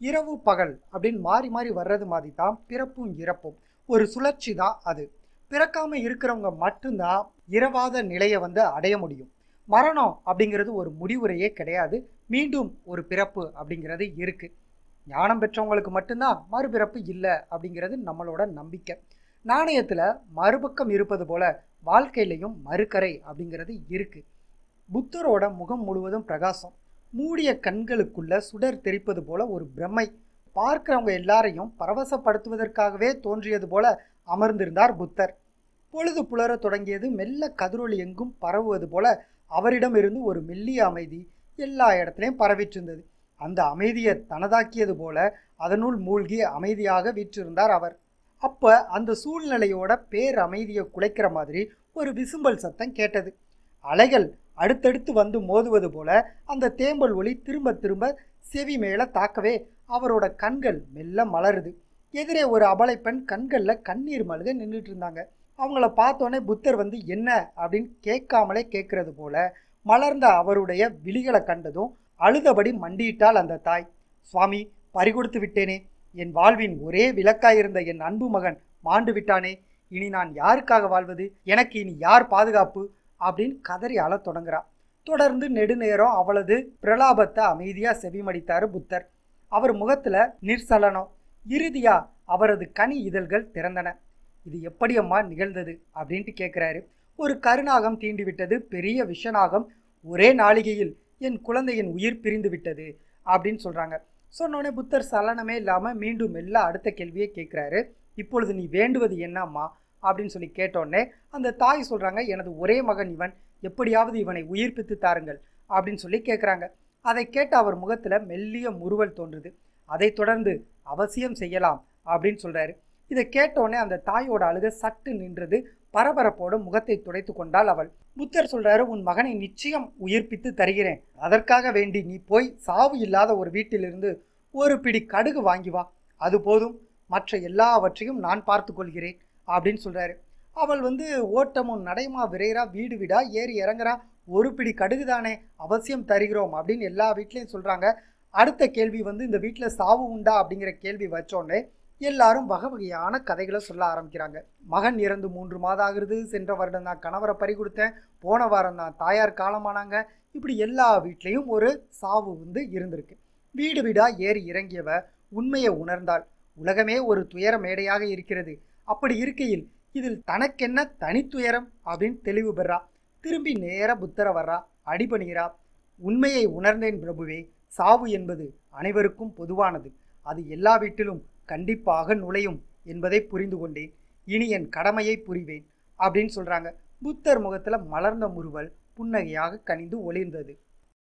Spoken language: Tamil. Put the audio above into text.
இரவு பகல் அப்படின்னு மாறி மாறி வர்றது மாதிரி தான் பிறப்பும் இறப்பும். ஒரு சுழற்சி தான் அது. பிறக்காம இருக்கிறவங்க மட்டும்தான் இரவாத நிலையை வந்து அடைய முடியும். மரணம் அப்படிங்கிறது ஒரு முடிவுரையே கிடையாது. மீண்டும் ஒரு பிறப்பு அப்படிங்கிறது இருக்குது ஞானம் பெற்றவங்களுக்கு மட்டும்தான் மறுபிறப்பு இல்லை அப்படிங்கிறது நம்மளோட நம்பிக்கை. நாணயத்தில் மறுபக்கம் இருப்பது போல வாழ்க்கையிலையும் மறுக்கரை அப்படிங்கிறது இருக்குது புத்தரோட முகம் முழுவதும் பிரகாசம். மூடிய கண்களுக்குள்ள சுடர் தெரிப்பது போல ஒரு பிரமை பார்க்கிறவங்க எல்லாரையும் பரவசப்படுத்துவதற்காகவே தோன்றியது போல அமர்ந்திருந்தார் புத்தர். பொழுது புலர தொடங்கியது மெல்ல கதிரொளி எங்கும் பரவுவது போல அவரிடமிருந்து ஒரு மெல்லிய அமைதி எல்லா இடத்துலையும் பரவிட்டு அந்த அமைதியை தனதாக்கியது போல அதனுள் மூழ்கி அமைதியாக வீற்றிருந்தார் அவர். அப்ப அந்த சூழ்நிலையோட பேர் அமைதியை குலைக்கிற மாதிரி ஒரு விசும்பல் சத்தம் கேட்டது. அலைகள் அடுத்தடுத்து வந்து மோதுவது போல அந்த தேம்பல் ஒளி திரும்ப திரும்ப செவி மேலே தாக்கவே அவரோட கண்கள் மெல்ல மலருது. எதிரே ஒரு அபலை பெண் கண்ணீர் மழுக நின்றுட்டு இருந்தாங்க. அவங்கள பார்த்தோன்னே புத்தர் வந்து என்ன? அப்படின்னு கேட்காமலே கேட்கறது போல மலர்ந்த அவருடைய விழிகளை கண்டதும் அழுதபடி மண்டியிட்டாள் அந்த தாய். சுவாமி பறிகொடுத்து விட்டேனே. என் வாழ்வின் ஒரே விளக்காயிருந்த என் அன்பு மகன் மாண்டு விட்டானே. இனி நான் யாருக்காக வாழ்வது? எனக்கு இனி யார் பாதுகாப்பு? அப்படின்னு கதறி அழத் தொடங்குறா. தொடர்ந்து நெடுநேரம் அவளது பிரலாபத்தை அமைதியாக செவிமடித்தாரு புத்தர். அவர் முகத்தில் நிர்சலனம். இறுதியா அவரது கனி இதழ்கள் திறந்தன. இது எப்படியம்மா நிகழ்ந்தது அப்படின்ட்டு கேட்குறாரு ஒரு கருநாகம் தீண்டிவிட்டது பெரிய விஷநாகம் ஒரே நாளிகையில் என் குழந்தையின் உயிர் பிரிந்து விட்டது அப்படின்னு சொல்கிறாங்க சொன்னோடனே புத்தர் சலனமே இல்லாமல் மீண்டும் மெல்ல அடுத்த கேள்வியை கேட்குறாரு இப்பொழுது நீ வேண்டுவது என்னம்மா? அப்படின்னு சொல்லி கேட்டோடனே அந்த தாய் சொல்கிறாங்க எனது ஒரே மகன் இவன். எப்படியாவது இவனை உயிர்ப்பித்து தாருங்கள். அப்படின்னு சொல்லி கேட்குறாங்க அதை கேட்ட அவர் முகத்தில் மெல்லிய முறுவல் தோன்றுது. அதைத் தொடர்ந்து அவசியம் செய்யலாம் அப்படின்னு சொல்கிறாரு இதை கேட்டோடனே அந்த தாயோட அழுக சட்டு நின்றது பரபரப்போடு முகத்தை துடைத்து கொண்டாள் அவள். புத்தர் சொல்றாரு உன் மகனை நிச்சயம் உயிர்ப்பித்து தருகிறேன். அதற்காக வேண்டி நீ போய் சாவு இல்லாத ஒரு வீட்டிலிருந்து ஒரு பிடி கடுகு வாங்கி வா. அது போதும். மற்ற எல்லாவற்றையும் நான் பார்த்து கொள்கிறேன். அப்படின்னு சொல்கிறாரு அவள் வந்து ஓட்டமும் நடைமா விரைகிறா வீடு வீடா ஏறி இறங்குறா ஒரு பிடி கடுகு தானே அவசியம் தருகிறோம் அப்படின்னு எல்லா வீட்லேயும் சொல்கிறாங்க அடுத்த கேள்வி வந்து இந்த வீட்டில் சாவு உண்டா அப்படிங்கிற கேள்வி வச்சோடனே எல்லாரும் வகை வகையான கதைகளை சொல்ல ஆரம்பிக்கிறாங்க. மகன் இறந்து மூன்று மாதம் ஆகுறது சென்ற வருடம் தான் கணவரை பறி கொடுத்தேன் போன வாரம் தான் தாயார் காலமானாங்க. இப்படி எல்லா வீட்லேயும் ஒரு சாவு வந்து இருந்திருக்கு. வீடு வீடாக ஏறி இறங்கியவ உண்மையை உணர்ந்தாள் உலகமே ஒரு துயர மேடையாக இருக்கிறது. அப்படி இருக்கையில் இதில் தனக்கென்ன தனித்துயரம் அப்படின்னு தெளிவு பெறா. திரும்பி நேர புத்தர வர்றா அடிபணிகிறா. உண்மையை உணர்ந்தேன் பிரபுவே சாவு என்பது அனைவருக்கும் பொதுவானது. அது எல்லா வீட்டிலும் கண்டிப்பாக நுழையும் என்பதை புரிந்து கொண்டேன். இனி என் கடமையை புரிவேன் அப்படின்னு சொல்கிறாங்க புத்தர் முகத்தில் மலர்ந்த முறுவல் புன்னகையாக கனிந்து ஒளிர்ந்தது.